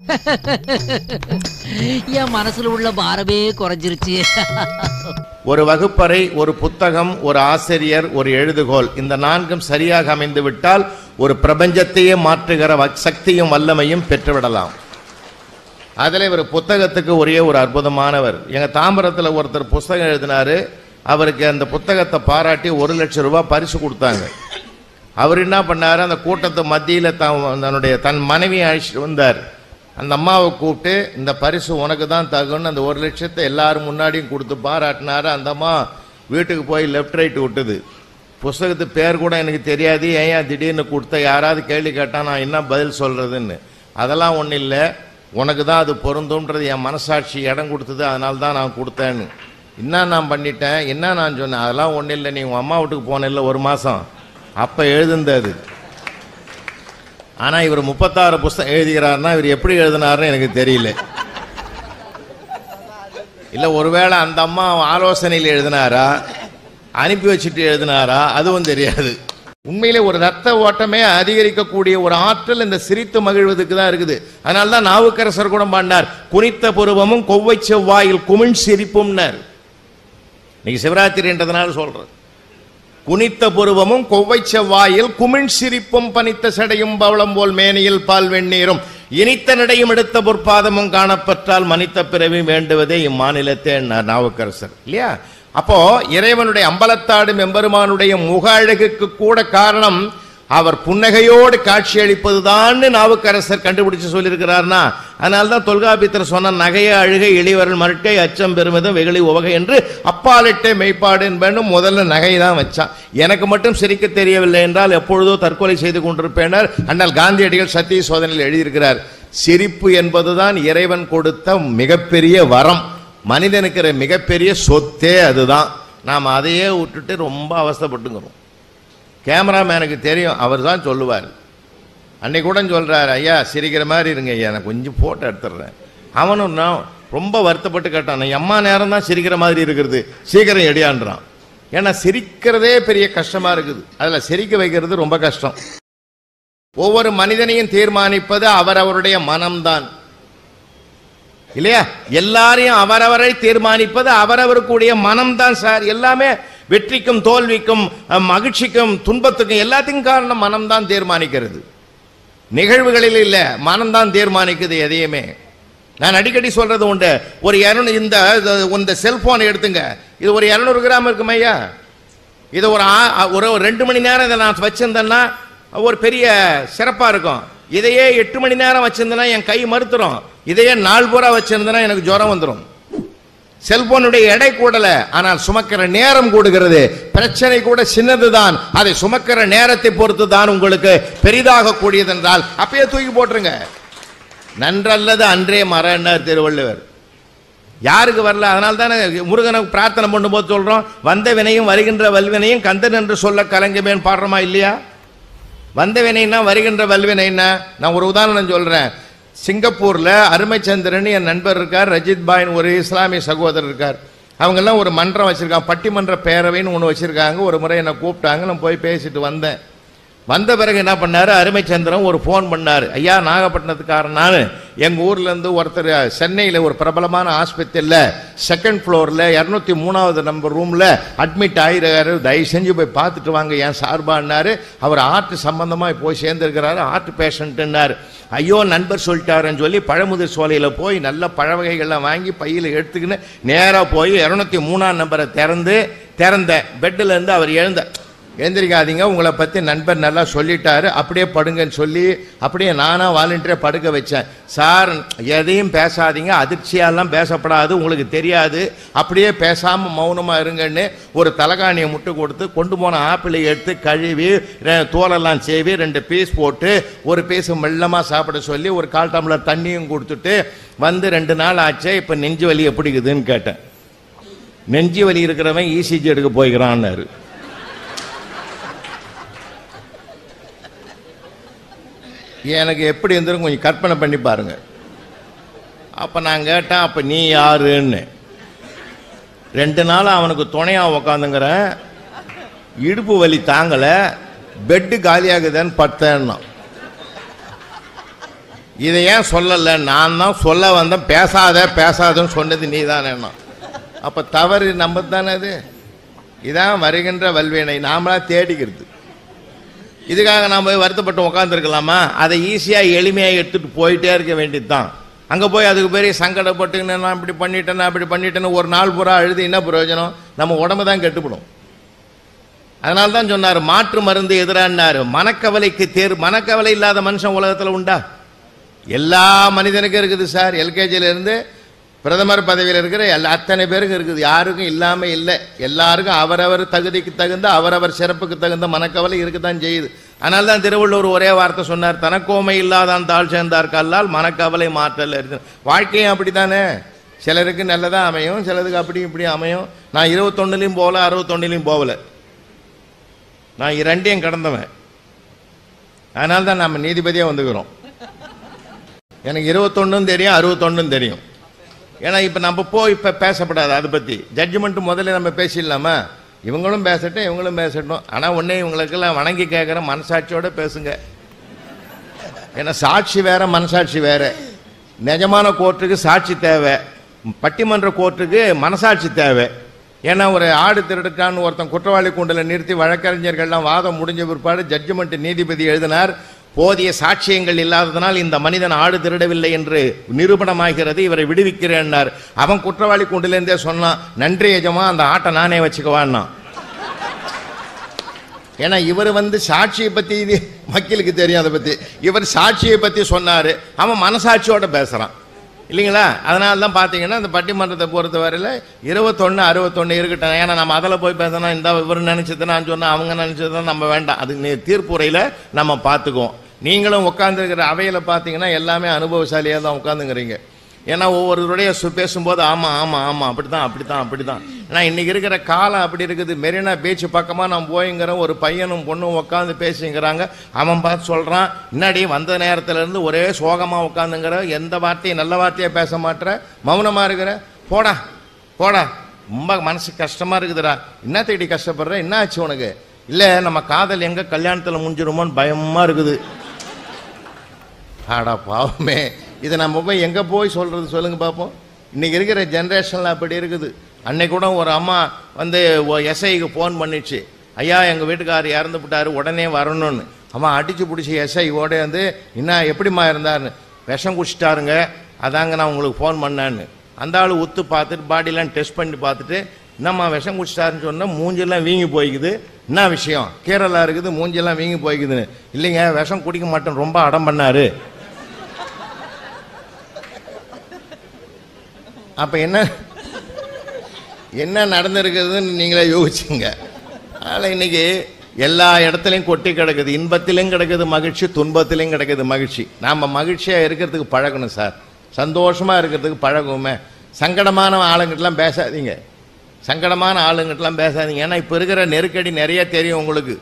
என் மனசுல உள்ள பாரமே குறைஞ்சிருச்சு. ஒரு வகுப்பறை ஒரு புத்தகம் ஒரு ஆசிரியர் ஒரு எழுதுகோல் இந்த நான்கும் சரியாக அமைந்து விட்டால் ஒரு பிரபஞ்சத்தையே மாற்றுகிற வ- சக்தியும் வல்லமையும் பெற்றுவிடலாம். அதில் இவர் புத்தகத்துக்கு ஒரே ஒரு அற்புதமானவர். எங்க தாம்பரத்தில் ஒருத்தர் புஸ்தகம் எழுதினாரு. அவருக்கு அந்த புத்தகத்தை பாராட்டி ஒரு லட்சம் ரூபாய் பரிசு கொடுத்தாங்க. அவர் என்ன பண்ணாரு? அந்த கூட்டத்து மத்தியில் தன்னுடைய தன் மனைவியை அழைச்சிட்டு வந்தார். அந்த அம்மாவை கூப்பிட்டு இந்த பரிசு உனக்கு தான் தகுன்னு அந்த ஒரு லட்சத்தை எல்லாரும் முன்னாடியும் கொடுத்து பாராட்டினாரு. அந்த அம்மா வீட்டுக்கு போய் லெஃப்ட் ரைட் விட்டுது. புஸ்தகத்து பேர் கூட எனக்கு தெரியாது. ஏன் ஏன் திடீர்னு கொடுத்த? யாராவது கேள்வி கேட்டால் நான் என்ன பதில் சொல்கிறதுன்னு அதெல்லாம் ஒன்றும் இல்லை. உனக்கு தான் அது பொருந்தும்ன்றது என் மனசாட்சி இடம் கொடுத்தது. அதனால தான் நான் கொடுத்தேன்னு. என்ன நான் பண்ணிட்டேன்? என்ன நான் சொன்னேன்? அதெல்லாம் ஒன்றும் இல்லை. நீ உன் அம்மா வீட்டுக்கு போனேல்ல ஒரு மாதம் அப்போ எழுதுந்தது ஆனால் இவர் முப்பத்தாறு புஸ்தகம் எழுதுகிறாருன்னா இவர் எப்படி எழுதினார்னு எனக்கு தெரியல. இல்லை ஒருவேளை அந்த அம்மா ஆலோசனையில் எழுதினாரா? அனுப்பி வச்சுட்டு எழுதினாரா? அதுவும் தெரியாது. உண்மையிலே ஒரு ரத்த ஓட்டமே அதிகரிக்கக்கூடிய ஒரு ஆற்றல் இந்த சிரித்து மகிழ்வதுக்கு தான் இருக்குது. அதனால தான் நாவுக்கரசர் கூட பாடினார் குறித்த புருவமும் கொவ்வை செவ்வாயில் குமிழ் சிரிப்பும்னார். இன்னைக்கு சிவராத்திரின்றதுனால சொல்றது குனித்த புருவமும் கொவ்வை செவ்வாயில் குமிழ் சிரிப்பும் பனித்த சடையும் பவளம் போல் மேனியில் பால் வெந்நீரும். இனித்த நடையும் எடுத்த பொற்பாதமும் காணப்பட்டால் மனித பிறவி வேண்டுவதே இம்மாநிலத்தே நாவுக்கரசர். இல்லையா? அப்போ இறைவனுடைய அம்பலத்தாடும் எம்பெருமானுடைய முக அழகுக்கு கூட காரணம் அவர் புன்னகையோடு காட்சி அளிப்பதுதான் நாவுக்கரசர் கண்டுபிடிச்சு சொல்லியிருக்கிறார்னா அதனால தான் தொல்காப்பியத்தில் சொன்ன நகைய அழுகை இளைவரல் மருட்டை அச்சம் பெருமிதம் வெகுளி உவகை என்று அப்பாலிட்டே மெய்ப்பாடு என்பனும் முதல்ல நகை தான் வச்சான். எனக்கு மட்டும் சிரிக்க தெரியவில்லை என்றால் எப்பொழுதோ தற்கொலை செய்து கொண்டிருப்பேனர். அண்ணல் காந்தியடிகள் சத்திய சோதனையில் எழுதியிருக்கிறார் சிரிப்பு என்பதுதான் இறைவன் கொடுத்த மிகப்பெரிய வரம். மனிதனுக்கிற மிகப்பெரிய சொத்தே அதுதான். நாம் அதையே விட்டுட்டு ரொம்ப அவஸ்தப்பட்டுங்கிறோம் கேமராமேனுக்கு தெரியும் அவர் தான் சொல்லுவார். அன்னைக்கு கூட சொல்கிறார் ஐயா சிரிக்கிற மாதிரி இருங்க ஐயா நான் கொஞ்சம் ஃபோட்டோ எடுத்துடுறேன். அவனும் நான் ரொம்ப வருத்தப்பட்டு கேட்டான் என் அம்மா நேரம் தான் சிரிக்கிற மாதிரி இருக்கிறது? சீக்கிரம் எடியான்றான். ஏன்னா சிரிக்கிறதே பெரிய கஷ்டமாக இருக்குது. அதில் சிரிக்க வைக்கிறது ரொம்ப கஷ்டம். ஒவ்வொரு மனிதனையும் தீர்மானிப்பது அவரவருடைய மனம்தான். இல்லையா? எல்லாரையும் அவரவரை தீர்மானிப்பது அவரவருக்குடைய மனம்தான் சார். எல்லாமே வெற்றிக்கும் தோல்விக்கும் மகிழ்ச்சிக்கும் துன்பத்துக்கும் எல்லாத்துக்கும் காரணம் மனம்தான் தீர்மானிக்கிறது. நிகழ்வுகளில் இல்லை மனம்தான் தீர்மானிக்குது எதையுமே. நான் அடிக்கடி சொல்றது உண்டு ஒரு இரநூறு இந்த இந்த செல்போனை எடுத்துங்க. இது ஒரு இரநூறு கிராம் இருக்கும் ஐயா. இது ஒரு ஆ- ஒரு ஒரு ரெண்டு மணி நேரம் இதை நான் வச்சிருந்தேன்னா ஒரு பெரிய சிறப்பாக இருக்கும். இதையே எட்டு மணி நேரம் வச்சிருந்தேன்னா என் கை மறுத்துரும். இதையே நாள் பூரா வச்சிருந்தேன்னா எனக்கு ஜுரம் வந்துடும் செல்போனுடைய எடை கூடல ஆனால் சுமக்கிற நேரம் கூடுகிறது. பிரச்சனை கூட சின்னதுதான். அதை சுமக்கிற நேரத்தை பொறுத்து தான் உங்களுக்கு பெரிதாக கூடியதென்றால் அப்பயே தூக்கி போட்டுருங்க. நன்றல்லது அன்றே மறன்னார் திருவள்ளுவர். யாருக்கு வரல? அதனால தானே முருகனை பிரார்த்தனை பண்ணும்போது சொல்றோம் வந்த வினையும் வருகின்ற வல்வினையும் கந்தன் என்று சொல்ல கலங்குமேன் பாடுறோமா இல்லையா? வந்த வினைன்னா வருகின்ற வல்வினைன்னா நான் ஒரு உதாரணம் சொல்றேன். சிங்கப்பூரில் அருமைச்சந்திரன் என் நண்பர் இருக்கார் ரஜித் பாயின் ஒரு இஸ்லாமிய சகோதரர் இருக்கார். அவங்கெல்லாம் ஒரு மன்றம் வச்சுருக்காங்க பட்டிமன்ற பேரவைன்னு ஒன்று வச்சுருக்காங்க. ஒரு முறை என்னை கூப்பிட்டாங்க நான் போய் பேசிட்டு வந்தேன். வந்த பிறகு என்ன பண்ணாரு? அருமைச்சந்திரன் ஒரு ஃபோன் பண்ணார். ஐயா நாகப்பட்டினத்துக்காரன் நான் எங்கள் ஊர்லேருந்து ஒருத்தர் சென்னையில் ஒரு பிரபலமான ஆஸ்பத்திரியில் செகண்ட் ஃப்ளோரில் இரநூத்தி மூணாவது நம்பர் ரூமில் அட்மிட் ஆகிருக்காரு தயவு செஞ்சு போய் பார்த்துட்டு வாங்க ஏன் சார்பான்னாரு அவர் ஆர்ட் சம்பந்தமாக போய் சேர்ந்துருக்கிறாரு. ஆர்ட் பேஷண்ட்டுன்னார் ஐயோ நண்பர் சொல்லிட்டாருன்னு சொல்லி பழமுதிர் சோலையில் போய் நல்ல பழ வகைகள்லாம் வாங்கி பையில் எடுத்துக்கின்னு நேராக போய் இரநூத்தி மூணாம் நம்பரை திறந்து திறந்த பெட்டில் இருந்து அவர் எழுந்த எழுந்திரிக்காதீங்க உங்களை பற்றி நண்பர் நல்லா சொல்லிட்டாரு அப்படியே படுங்கன்னு சொல்லி அப்படியே நானாக வாலண்டியராக படுக்க வச்சேன். சார் எதையும் பேசாதீங்க அதிர்ச்சியாலாம் பேசப்படாது உங்களுக்கு தெரியாது. அப்படியே பேசாமல் மௌனமாக இருங்கன்னு ஒரு தலகாணியை முட்டு கொடுத்து கொண்டு போன ஆப்பிளை எடுத்து கழுவி தோலெல்லாம் சேவி ரெண்டு பீஸ் போட்டு ஒரு பீஸ் மெல்லமாக சாப்பிட சொல்லி ஒரு கால் டம்ளர் தண்ணியும் கொடுத்துட்டு வந்து ரெண்டு நாள் ஆச்சே இப்போ நெஞ்சு வலி எப்படிக்குதுன்னு கேட்டேன். நெஞ்சு வலி இருக்கிறவன் இசிஜி எடுக்க போய்க்கிறான்னாரு. எனக்கு எப்படி இருந்திரும் கொஞ்சம் கற்பனை பண்ணி பாருங்க. அப்போ நான் கேட்டேன் அப்போ நீ யாருன்னு. ரெண்டு நாள் அவனுக்கு துணையாக உக்காந்துங்கிறேன். இடுப்பு வலி தாங்கலை பெட்டு காலியாகுதுன்னு பத்தேன்னா இதை ஏன் சொல்லலை? நான் தான் சொல்ல வந்தேன் பேசாத பேசாதன்னு சொன்னது நீ தானே அப்போ தவறு நம்ம தானே அது? இதான் வருகின்ற வல்வினை நாமளாக தேடிக்கிறது. இதுக்காக நாம் போய் வருத்தப்பட்டு உட்காந்துருக்கலாமா அதை ஈஸியாக எளிமையாக எடுத்துகிட்டு போயிட்டே இருக்க வேண்டியது தான் அங்கே போய் அதுக்கு பெரிய சங்கடப்பட்டு நான் இப்படி பண்ணிட்டேன் நான் இப்படி பண்ணிட்டேன்னு ஒரு நாள் பூரா அழுது என்ன பிரயோஜனம்? நம்ம உடம்பு தான் கெட்டுப்படும். அதனால தான் சொன்னார் மாற்று மருந்து எதிரானார் மனக்கவலைக்கு தேர் மனக்கவலை இல்லாத மனுஷன் உலகத்தில் உண்டா? எல்லா மனிதனுக்கும் இருக்குது சார். எல்கேஜியிலேருந்து இருந்து பிரதமர் பதவியில் இருக்கிற எல்லா அத்தனை பேருக்கும் இருக்குது. யாருக்கும் இல்லாமல் இல்லை. எல்லாருக்கும் அவரவர் தகுதிக்கு தகுந்த அவரவர் சிறப்புக்கு தகுந்த மனக்கவலை இருக்க தான் செய்யுது. ஆனால் தான் திருவள்ளுவர் ஒரே வார்த்தை சொன்னார் தனக்கோமை இல்லாதான் தாழ் சேர்ந்தார் கல்லால் மனக்கவலை மாற்றல் இருக்கு வாழ்க்கையும் அப்படித்தானே? சிலருக்கு நல்லதாக அமையும் சிலருக்கு அப்படி இப்படி அமையும். நான் இருபத்தொன்னுலையும் போகல அறுபத்தொன்னுலையும் போகல. நான் இரண்டையும் கடந்தவன். அதனால தான் நம்ம நீதிபதியாக வந்துக்கிறோம். எனக்கு இருபத்தொன்னும் தெரியும் அறுபத்தொன்னும் தெரியும். ஏன்னா இப்போ நம்ம போய் இப்போ பேசப்படாது அதை பற்றி ஜட்ஜ்மெண்ட் முதல்ல நம்ம பேசிடலாமா? இவங்களும் பேசட்டும் இவங்களும் பேசட்டும். ஆனால் ஒன்றே இவங்களுக்கெல்லாம் வணங்கி கேட்குற மனசாட்சியோட பேசுங்க. ஏன்னா சாட்சி வேற மனசாட்சி வேற. நிஜமான கோர்ட்டுக்கு சாட்சி தேவை. பட்டிமன்ற கோர்ட்டுக்கு மனசாட்சி தேவை. ஏன்னா ஒரு ஆடு திருடுக்கான்னு ஒருத்தன் குற்றவாளி கூண்டில் நிறுத்தி வழக்கறிஞர்கள்லாம் வாதம் முடிஞ்ச பிற்பாடு ஜட்ஜ்மெண்ட் நீதிபதி எழுதினார். போதிய சாட்சியங்கள் இல்லாததனால் இந்த மனிதன் ஆடு திருடவில்லை என்று நிரூபணமாகிறது இவரை விடுவிக்கிறேன்னார். அவன் குற்றவாளி கூண்டிலேருந்தே சொன்னான் நன்றி எஜமா அந்த ஆட்டை நானே வச்சுக்குவான்னா ஏன்னா இவர் வந்து சாட்சியை பற்றி இது வக்கீலுக்கு தெரியும் அதை பற்றி இவர் சாட்சியை பற்றி சொன்னார். அவன் மனசாட்சியோட பேசுகிறான் இல்லைங்களா? அதனால தான் பார்த்தீங்கன்னா இந்த பட்டிமன்றத்தை பொறுத்தவரையில் இருபத்தொன்று அறுபத்தொன்று இருக்கட்டும். ஏன்னா நம்ம அதில் போய் பேசினா இந்த இவர் நினச்சது நான் சொன்னால் அவங்க நினச்சது நம்ம வேண்டாம். அது நீ தீர்ப்புரையில் நம்ம பார்த்துக்குவோம் நீங்களும் உட்காந்துருக்கிற அவையில் பார்த்தீங்கன்னா எல்லாமே அனுபவசாலியாக தான் உட்காந்துங்கிறீங்க ஏன்னா ஒவ்வொருவருடைய பேசும்போது ஆமாம் ஆமாம் ஆமாம் அப்படி தான் அப்படி தான் அப்படி தான் ஏன்னா இன்றைக்கி இருக்கிற காலம் அப்படி இருக்குது. மெரினா பீச் பக்கமாக நான் போய்ங்கிறேன் ஒரு பையனும் பொண்ணும் உட்காந்து பேசிங்கிறாங்க. அவன் பார்த்து சொல்கிறான் முன்னாடி வந்த நேரத்துலேருந்து ஒரே சோகமாக உட்காந்துங்கிற எந்த வார்த்தையும் நல்ல வார்த்தையாக பேச மாட்டேற மௌனமாக இருக்கிற? போடா போடா. ரொம்ப மனசு கஷ்டமாக இருக்குதுடா. என்ன தேடி கஷ்டப்படுற? என்ன ஆச்சு உனக்கு? இல்லை நம்ம காதல் எங்கே கல்யாணத்தில் முடிஞ்சிருமோன்னு பயமாக இருக்குது. ஆடா பாவமே. இதை நம்ம போய் எங்கே போய் சொல்கிறது சொல்லுங்க பார்ப்போம் இன்றைக்கி இருக்கிற ஜென்ரேஷனில் அப்படி இருக்குது. அன்னைக்கு கூட ஒரு அம்மா வந்து எஸ்ஐக்கு ஃபோன் பண்ணிச்சு. ஐயா எங்கள் வீட்டுக்காரர் இறந்து விட்டார் உடனே வரணும்னு. அவன் அடித்து பிடிச்சி எஸ்ஐ ஓட வந்து என்ன எப்படிம்மா இருந்தாருன்னு? விஷம் குடிச்சிட்டாருங்க. அதாங்க நான் உங்களுக்கு ஃபோன் பண்ணேன்னு. அந்த ஆள் உத்து பார்த்துட்டு பாடியெலாம் டெஸ்ட் பண்ணி பார்த்துட்டு என்னம்மா விஷம் குடிச்சிட்டாருன்னு சொன்னால் மூஞ்செல்லாம் வீங்கி போய்க்குது. என்ன விஷயம்? கீரலாக இருக்குது மூஞ்செல்லாம் வீங்கி போய்க்குதுன்னு. இல்லைங்க விஷம் குடிக்க மாட்டேன் ரொம்ப அடம் பண்ணாரு. அப்போ என்ன? என்ன நடந்திருக்குதுன்னு நீங்களே யோசிச்சுங்க. அதனால் இன்னைக்கு எல்லா இடத்துலையும் கொட்டி கிடக்குது. இன்பத்திலையும் கிடக்குது மகிழ்ச்சி துன்பத்திலையும் கிடக்குது மகிழ்ச்சி. நாம் மகிழ்ச்சியாக இருக்கிறதுக்கு பழகணும் சார். சந்தோஷமாக இருக்கிறதுக்கு பழகுமே சங்கடமான ஆளுங்கிட்டலாம் பேசாதீங்க. சங்கடமான ஆளுங்கிட்டலாம் பேசாதீங்க. ஏன்னா இப்போ இருக்கிற நெருக்கடி நிறைய தெரியும் உங்களுக்கு.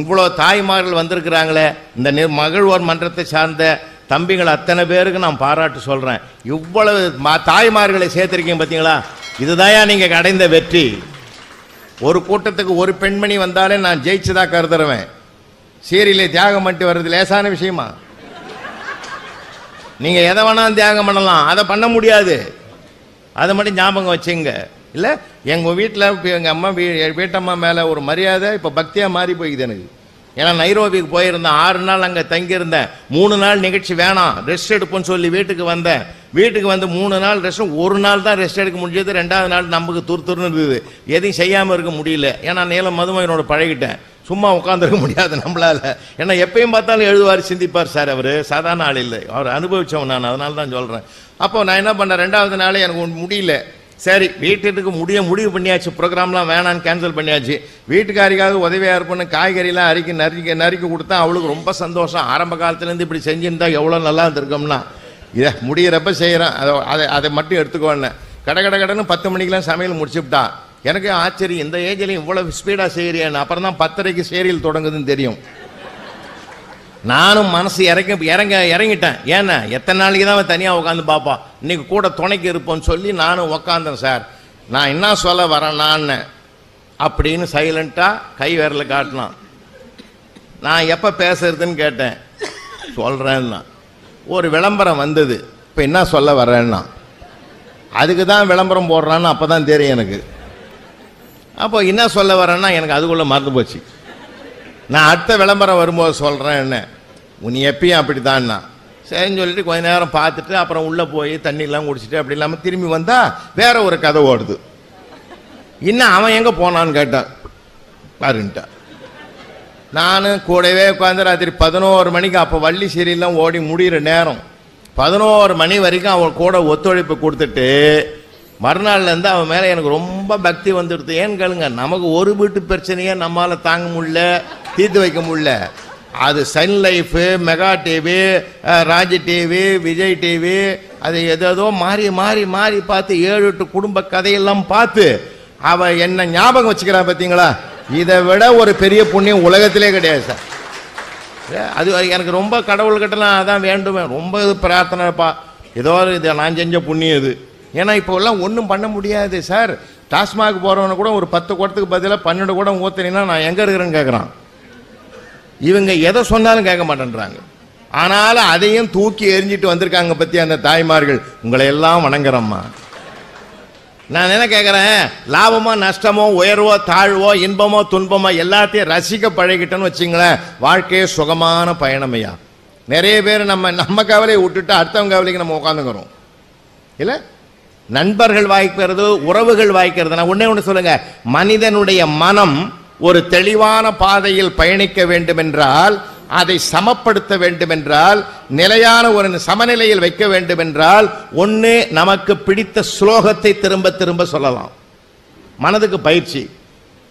இவ்வளோ தாய்மார்கள் வந்திருக்கிறாங்களே. இந்த நெ மகிழ்வோர் மன்றத்தை சார்ந்த தம்பிகள் அத்தனை பேருக்கு நான் பாராட்டு சொல்கிறேன் இவ்வளவு மா தாய்மார்களை சேர்த்துருக்கீங்க பார்த்தீங்களா இதுதாயா நீங்கள் அடைந்த வெற்றி. ஒரு கூட்டத்துக்கு ஒரு பெண்மணி வந்தாலே நான் ஜெயிச்சதாக கருதுறவேன். சீரியலே தியாகம் பண்ணிட்டு வர்றது லேசான விஷயமா? நீங்கள் எதை வேணாலும் தியாகம் பண்ணலாம். அதை பண்ண முடியாது. அதை மட்டும் ஞாபகம் வச்சுங்க. இல்லை எங்கள் வீட்டில் எங்கள் அம்மா வீ என் வீட்டம்மா மேலே ஒரு மரியாதை இப்போ பக்தியாக மாறி போய்க்குது எனக்கு. ஏன்னா நைரோபிக்கு போயிருந்தேன் ஆறு நாள் அங்கே தங்கியிருந்தேன். மூணு நாள் நிகழ்ச்சி வேணாம். ரெஸ்ட் எடுப்போம்னு சொல்லி வீட்டுக்கு வந்தேன். வீட்டுக்கு வந்து மூணு நாள் ரெஸ்ட் ஒரு நாள் தான் ரெஸ்ட் எடுக்க முடிஞ்சது. ரெண்டாவது நாள் நமக்கு துரு துருன்னு இருந்தது. எதையும் செய்யாமல் இருக்க முடியல. ஏன்னா நீளம் மதுமையனோட பழகிட்டேன். சும்மா உட்காந்துருக்க முடியாது நம்மளால. ஏன்னா எப்பயும் பார்த்தாலும் எழுதுவார் சிந்திப்பார் சார் அவர். சாதாரண ஆள் இல்லை. அவர் அனுபவித்தவன் நான் அதனால தான் சொல்கிறேன் அப்போ நான் என்ன பண்ணேன்? ரெண்டாவது நாளே எனக்கு முடியல. சரி வீட்டுக்கு முடிய முடிவு பண்ணியாச்சு. ப்ரோக்ராம்லாம் வேணான்னு கேன்சல் பண்ணியாச்சு. வீட்டுக்காரிக்காக உதவியாக இருப்பேன்னு காய்கறிலாம் அரிக்கி நறுக்கி நறுக்கி கொடுத்தா அவளுக்கு ரொம்ப சந்தோஷம். ஆரம்ப காலத்துலேருந்து இப்படி செஞ்சுருந்தா எவ்வளோ நல்லா இருந்திருக்கோம்னா. இதை முடியிறப்ப செய்கிறேன் அதை அதை அதை மட்டும் எடுத்துக்கோன்னு. கட கட கடைன்னு பத்து மணிக்கெலாம் சமையல் முடிச்சுவிட்டா எனக்கு ஆச்சரியம். இந்த ஏஜ்லையும் இவ்வளோ ஸ்பீடாக செய்கிறேன்னு அப்புறம் தான் பத்தரைக்கு சேரியல் தொடங்குதுன்னு தெரியும். நானும் மனசு இறங்க இறங்க இறங்கிட்டேன். ஏன்னா எத்தனை நாளைக்கு தான் தனியாக உட்காந்து பார்ப்பான் இன்னைக்கு கூட துணைக்கு இருப்போம்னு சொல்லி நானும் உக்காந்தேன் சார். நான் என்ன சொல்ல வரேன் நான் அப்படின்னு சைலண்ட்டாக கை விரல காட்டினான். நான் எப்போ பேசுறதுன்னு கேட்டேன். சொல்கிறேன்னா ஒரு விளம்பரம் வந்தது. இப்போ என்ன சொல்ல வரேன்னா. அதுக்கு தான் விளம்பரம் போடுறான்னு அப்போ தான் தெரியும் எனக்கு. அப்போ என்ன சொல்ல வரேன்னா எனக்கு அதுக்குள்ளே மறந்து போச்சு. நான் அடுத்த விளம்பரம் வரும்போது சொல்கிறேன் என்ன நீ எப்பயும் அப்படி தான்னா சரின்னு சொல்லிட்டு கொஞ்ச நேரம் பார்த்துட்டு அப்புறம் உள்ளே போய் தண்ணியெல்லாம் குடிச்சிட்டு அப்படி இல்லாமல் திரும்பி வந்தால் வேற ஒரு கதை ஓடுது. இன்னும் அவன் எங்கே போனான்னு கேட்டான். பாருன்ட்டான் நான் கூடவே உட்காந்து ராத்திரி பதினோரு மணிக்கு அப்போ வள்ளி சீரியெல்லாம் ஓடி முடிகிற நேரம். பதினோரு மணி வரைக்கும் அவன் கூட ஒத்துழைப்பு கொடுத்துட்டு மறுநாள்லேருந்து அவன் மேலே எனக்கு ரொம்ப பக்தி வந்துடுது. ஏன்னு கேளுங்க நமக்கு ஒரு வீட்டு பிரச்சனையே நம்மளால் தாங்க முடியல தீர்த்து வைக்க முடியல. அது Sun Life Mega TV Raj TV Vijay TV அது ஏதேதோ மாறி மாறி மாறி பார்த்து ஏழு எட்டு குடும்ப கதையெல்லாம் பார்த்து அவ என்ன ஞாபகம் வச்சுக்கிறா பார்த்தீங்களா? இதை விட ஒரு பெரிய புண்ணியம் உலகத்திலே கிடையாது சார். அது எனக்கு ரொம்ப கடவுள்கிட்டலாம் அதான் வேண்டுமே. ரொம்ப இது பிரார்த்தனைப்பா ஏதோ ஒரு இது நான் செஞ்ச புண்ணியம் இது. ஏன்னா இப்போ எல்லாம் ஒன்றும் பண்ண முடியாது சார். டாஸ்மாக் போகிறவனை கூட ஒரு பத்து குடத்துக்கு பதிலாக பன்னெண்டு குடம் ஊற்றுனீங்கன்னா நான் எங்கே இருக்கிறேன்னு கேட்குறான் இவங்க எதை சொன்னாலும் கேட்க மாட்டேன்றாங்க. ஆனாலும் அதையும் தூக்கி எரிஞ்சிட்டு வந்திருக்காங்க பற்றி அந்த தாய்மார்கள். உங்களை எல்லாம் வணங்குறம்மா. நான் என்ன கேட்குறேன் லாபமோ நஷ்டமோ உயர்வோ தாழ்வோ இன்பமோ துன்பமோ எல்லாத்தையும் ரசிக்க பழகிட்டோன்னு வச்சுங்களேன் வாழ்க்கையே சுகமான பயணமையா. நிறைய பேர் நம்ம நம்ம கவலையை விட்டுட்டு அடுத்தவங்க கவலைக்கு நம்ம உட்காந்துக்கிறோம் இல்லை? நண்பர்கள் வாய்க்கிறது உறவுகள் வாய்க்கிறது. நான் ஒன்றே ஒன்று சொல்லுங்க. மனிதனுடைய மனம் ஒரு தெளிவான பாதையில் பயணிக்க வேண்டுமென்றால் அதை சமப்படுத்த வேண்டுமென்றால் நிலையான ஒரு சமநிலையில் வைக்க வேண்டுமென்றால் ஒன்று நமக்கு பிடித்த ஸ்லோகத்தை திரும்ப திரும்ப சொல்லலாம். மனதுக்கு பயிற்சி.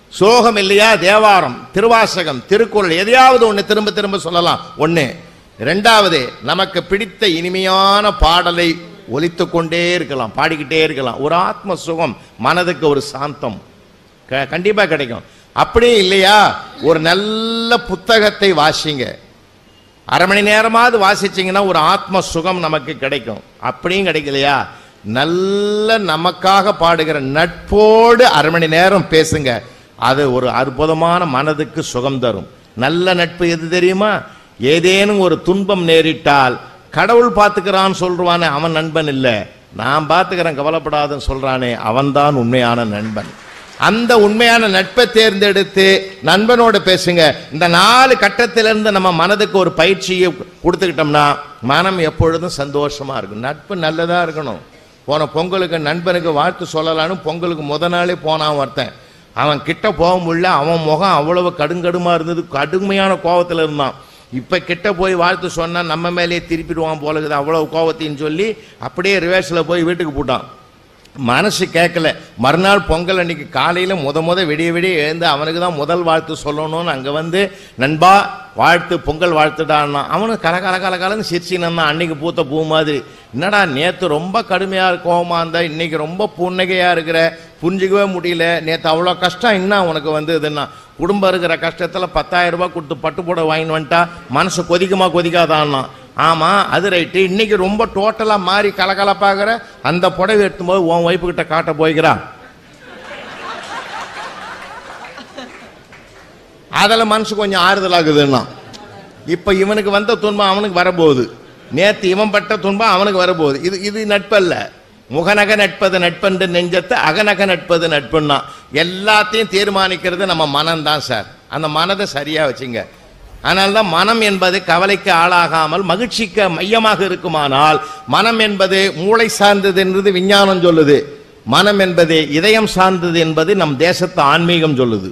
ஸ்லோகம் இல்லையா? தேவாரம் திருவாசகம் திருக்குறள் எதையாவது ஒன்று திரும்ப திரும்ப சொல்லலாம். ஒன்று ரெண்டாவது நமக்கு பிடித்த இனிமையான பாடலை ஒலித்து கொண்டே இருக்கலாம் பாடிக்கிட்டே இருக்கலாம். ஒரு ஆத்ம சுகம் மனதுக்கு ஒரு சாந்தம். க- கிடைக்கும். அப்படியே இல்லையா? ஒரு நல்ல புத்தகத்தை வாசிங்க. அரை மணி நேரமாவது வாசிச்சிங்கன்னா ஒரு ஆத்ம சுகம் நமக்கு கிடைக்கும். அப்படியும் கிடைக்கலையா? நல்ல நமக்காக பாடுகிற நட்போடு அரை மணி நேரம் பேசுங்க. அது ஒரு அற்புதமான மனதுக்கு சுகம் தரும். நல்ல நட்பு எது தெரியுமா? ஏதேனும் ஒரு துன்பம் நேரிட்டால் கடவுள் பார்த்துக்கிறான்னு சொல்றானே அவன் நண்பன் இல்லை. நான் பார்த்துக்கிறேன் கவலைப்படாதுன்னு சொல்றானே அவன்தான் உண்மையான நண்பன். அந்த உண்மையான நட்பை தேர்ந்தெடுத்து நண்பனோடு பேசுங்க. இந்த நாலு கட்டத்திலிருந்து நம்ம மனதுக்கு ஒரு பயிற்சியை கொடுத்துக்கிட்டோம்னா மனம் எப்பொழுதும் சந்தோஷமாக இருக்கும். நட்பு நல்லதாக இருக்கணும். போன பொங்கலுக்கு நண்பனுக்கு வாழ்த்து சொல்லலான்னு பொங்கலுக்கு முத நாளே போனான் ஒருத்தன். அவன் கிட்ட போக முடியல. அவன் முகம் அவ்வளவு கடுங்கடுமா இருந்தது. கடுமையான கோபத்தில் இருந்தான். இப்போ கிட்ட போய் வாழ்த்து சொன்னால் நம்ம மேலேயே திருப்பிடுவான் போல இருக்குது அவ்வளவு கோபத்தின்னு சொல்லி அப்படியே ரிவர்ஸ்ல போய் வீட்டுக்கு போட்டான். மனசு கேட்கல மறுநாள் பொங்கல் அன்னைக்கு காலையில் முத முத விடிய விடிய எழுந்து அவனுக்கு தான் முதல் வாழ்த்து சொல்லணும்னு அங்கே வந்து நண்பா வாழ்த்து பொங்கல் வாழ்த்துடான்னா. அவனு கல கல கல கலன்னு தான் அன்னைக்கு பூத்த பூ மாதிரி. என்னடா நேற்று ரொம்ப கடுமையாக கோபமாக இருந்தா இன்னைக்கு ரொம்ப புன்னகையாக இருக்கிற புரிஞ்சிக்கவே முடியல. நேற்று அவ்வளோ கஷ்டம் இன்னும் உனக்கு வந்ததுன்னா? குடும்பம் இருக்கிற கஷ்டத்தில் பத்தாயிரம் ரூபாய் கொடுத்து பட்டு போட வாங்கின்னு வந்துட்டா மனசு கொதிக்குமா கொதிக்காதான்னா? ஆமாம் அது ரைட்டு இன்னைக்கு ரொம்ப டோட்டலாக மாறி கலகலப்பாகிற அந்த புடவை எடுத்தும்போது உன் ஒய்ஃபு கிட்ட காட்ட போய்க்கிறா. அதில் மனசு கொஞ்சம் ஆறுதலாகுதுன்னா. இப்போ இவனுக்கு வந்த துன்பம் அவனுக்கு வரப்போகுது. நேற்று இவன் பட்ட துன்பம் அவனுக்கு வரப்போகுது. இது இது நட்பல்ல. முகநக நட்பது நட்பென்று நெஞ்சத்து அகநக நட்பது நட்புன்னா. எல்லாத்தையும் தீர்மானிக்கிறது நம்ம மனம்தான் சார் அந்த மனதை சரியாக வச்சுங்க. அதனால்தான் மனம் என்பது கவலைக்கு ஆளாகாமல் மகிழ்ச்சிக்கு மையமாக இருக்குமானால் மனம் என்பது மூளை சார்ந்தது என்றது விஞ்ஞானம் சொல்லுது. மனம் என்பது இதயம் சார்ந்தது என்பது நம் தேசத்து ஆன்மீகம் சொல்லுது.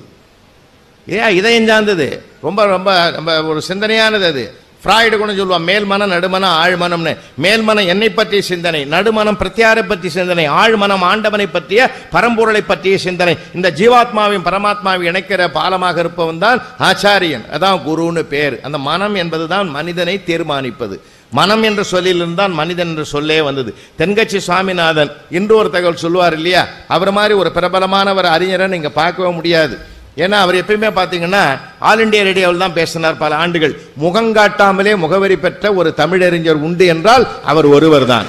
ஏன் இதயம் சார்ந்தது? ரொம்ப ரொம்ப ரொம்ப ஒரு சிந்தனையானது அது. ஃப்ராய்டு கூட சொல்லுவான் மேல்மனம் நடுமனம் ஆழ்மனம்னு. மேல்மனம் என்னை பற்றிய சிந்தனை நடுமனம் பிரத்யாரை பற்றி சிந்தனை ஆழ்மனம் ஆண்டவனை பற்றிய பரம்பொருளை பற்றிய சிந்தனை. இந்த ஜீவாத்மாவையும் பரமாத்மாவையும் இணைக்கிற பாலமாக இருப்பவன் தான் ஆச்சாரியன். அதான் குருன்னு பேர். அந்த மனம் என்பதுதான் மனிதனை தீர்மானிப்பது. மனம் என்ற சொல்லிலிருந்தான் மனிதன் என்ற சொல்லே வந்தது. தென்கட்சி சுவாமிநாதன் இன்று ஒரு தகவல் சொல்லுவார் இல்லையா? அவர் மாதிரி ஒரு பிரபலமானவர் அறிஞரை நீங்கள் பார்க்கவே முடியாது. ஏன்னா அவர் எப்பயுமே பார்த்தீங்கன்னா ஆல் இண்டியா ரேடியோவில் தான் பேசினார் பல ஆண்டுகள். முகங்காட்டாமலே முகவரி பெற்ற ஒரு தமிழறிஞர் உண்டு என்றால் அவர் ஒருவர் தான்.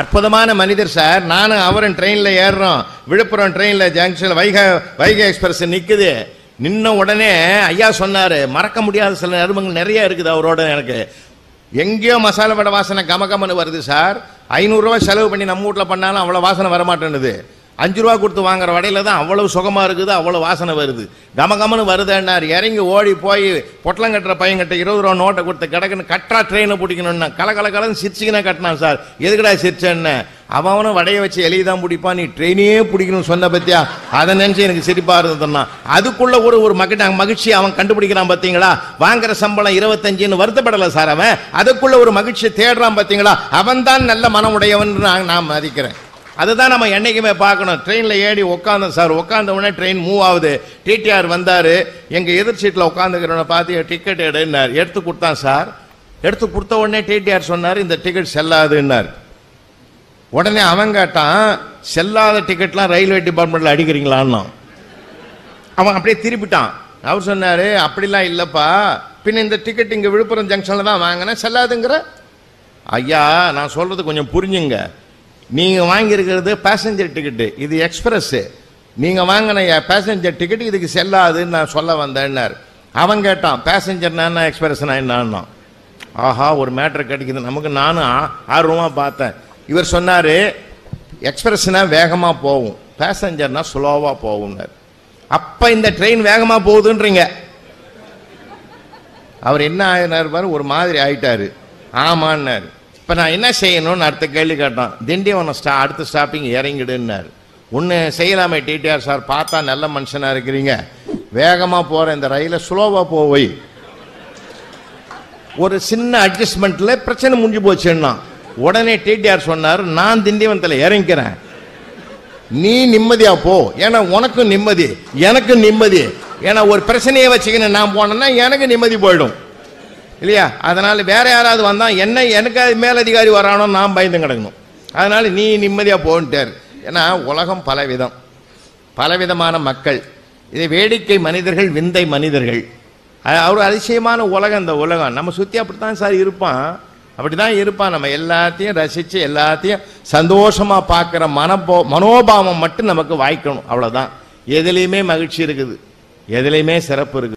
அற்புதமான மனிதர் சார். நானும் அவரும் ட்ரெயினில் ஏறுறோம். விழுப்புரம் ட்ரெயினில் ஜங்ஷனில் வைகை வைகை எக்ஸ்பிரஸ் நிற்குது நின்ன உடனே ஐயா சொன்னார் மறக்க முடியாத சில நறுமங்கள் நிறைய இருக்குது அவரோட எனக்கு. எங்கேயோ மசாலா வடை வாசனை கமகமன்னு வருது சார். ஐநூறுரூவா செலவு பண்ணி நம்ம வீட்டில் பண்ணாலும் அவ்வளோ வாசனை வரமாட்டேன்னுது. அஞ்சு ரூபா கொடுத்து வாங்குற வடையில் தான் அவ்வளவு சுகமாக இருக்குது அவ்வளோ வாசனை வருது. கமகமன்னு வருதுன்னார் இறங்கி ஓடி போய் பொட்டலம் கட்டுற பையன் கட்ட இருபது ரூபா நோட்டை கொடுத்து கிடக்குன்னு கட்டா ட்ரெயினை பிடிக்கணும்னா கல கல கலன்னு கட்டினான் சார். எதுக்குடா சிரிச்சேன்னு அவனும் வடையை வச்சு எலி தான் பிடிப்பான் நீ ட்ரெயினே பிடிக்கணும்னு சொன்ன பத்தியா? அதை நினச்சி எனக்கு சிரிப்பாக இருந்ததுன்னா அதுக்குள்ள ஒரு ஒரு மகிழ்ச்சி மகிழ்ச்சி அவன் கண்டுபிடிக்கிறான் பார்த்தீங்களா வாங்குற சம்பளம் இருபத்தஞ்சுன்னு வருத்தப்படலை சார் அவன். அதுக்குள்ள ஒரு மகிழ்ச்சி தேடுறான் பார்த்தீங்களா அவன் தான் நல்ல மனம் உடையவன் நான் நான் மதிக்கிறேன். அதுதான் நம்ம என்னைக்குமே பார்க்கணும். ட்ரெயினில் ஏறி உட்காந்தோம் சார். உட்காந்த உடனே ட்ரெயின் மூவ் ஆகுது. டிடிஆர் வந்தார். எங்கள் எதிர் சீட்டில் உட்காந்துக்கிறவனை பார்த்து டிக்கெட் எடுன்னார். எடுத்து கொடுத்தான் சார். எடுத்து கொடுத்த உடனே டிடிஆர் சொன்னார் இந்த டிக்கெட் செல்லாதுன்னார். உடனே அவன் கேட்டான் செல்லாத டிக்கெட்லாம் ரயில்வே டிபார்ட்மெண்ட்டில் அடிக்கிறீங்களான்னா அவன் அப்படியே திருப்பிட்டான். அவர் சொன்னார் அப்படிலாம் இல்லைப்பா. பின்ன இந்த டிக்கெட் இங்கே விழுப்புரம் ஜங்ஷனில் தான் வாங்கினேன். செல்லாதுங்கிற? ஐயா நான் சொல்கிறது கொஞ்சம் புரிஞ்சுங்க. நீங்கள் வாங்கியிருக்கிறது பேசஞ்சர் டிக்கெட்டு இது எக்ஸ்பிரஸ்ஸு நீங்கள் வாங்கின பேசஞ்சர் டிக்கெட் இதுக்கு செல்லாதுன்னு நான் சொல்ல வந்தேன்னார். அவன் கேட்டான் பேசஞ்சர்னா என்ன எக்ஸ்பிரஸ்னா என்னன்னா? ஆஹா ஒரு மேட்ரு கிடைக்குது. நமக்கு நானும் ஆர்வமாக பார்த்தேன். இவர் சொன்னார் எக்ஸ்பிரஸ்னால் வேகமாக போகும். பேசஞ்சர்னா ஸ்லோவாக போகும்னார். அப்போ இந்த ட்ரெயின் வேகமாக போகுதுன்றீங்க. அவர் என்ன ஆயினார் பாரு ஒரு மாதிரி ஆயிட்டாரு. ஆமான்னாரு. இப்போ நான் என்ன செய்யணும்னு அடுத்த கேள்வி கேட்டான். திண்டிவனம் ஸ்டா அடுத்த ஸ்டாப்பிங் இறங்கிடுன்னாரு. ஒன்று செய்யலாமே டிடிஆர் சார் பார்த்தா நல்ல மனுஷனாக இருக்கிறீங்க. வேகமாக போகிற இந்த ரயிலை ஸ்லோவாக போய் ஒரு சின்ன அட்ஜஸ்ட்மெண்ட்டில் பிரச்சனை முடிஞ்சு போச்சுன்னா உடனே டிடிஆர் சொன்னார் நான் திண்டிவனத்தில் இறங்கிக்கிறேன் நீ நிம்மதியாக போ. ஏன்னா உனக்கும் நிம்மதி எனக்கும் நிம்மதி. ஏன்னா ஒரு பிரச்சனையை வச்சுக்கின்னு நான் போனேன்னா எனக்கு நிம்மதி போயிடும். இல்லையா? அதனால் வேற யாராவது வந்தால் என்ன எனக்கு அது மேலதிகாரி வரானோ நான் பயந்து கிடக்கணும். அதனால் நீ நிம்மதியாக போன்ட்டார். ஏன்னா உலகம் பலவிதம். பலவிதமான மக்கள். இது வேடிக்கை மனிதர்கள் விந்தை மனிதர்கள். அ- ஒரு அதிசயமான உலகம் இந்த உலகம். நம்ம சுற்றி அப்படித்தான் சார் இருப்பான். அப்படிதான் இருப்பான். நம்ம எல்லாத்தையும் ரசித்து எல்லாத்தையும் சந்தோஷமாக பார்க்குற மனப்போ மனோபாவம் மட்டும் நமக்கு வாய்க்கணும். அவ்வளோதான் எதுலேயுமே மகிழ்ச்சி இருக்குது. எதுலேயுமே சிறப்பு இருக்குது.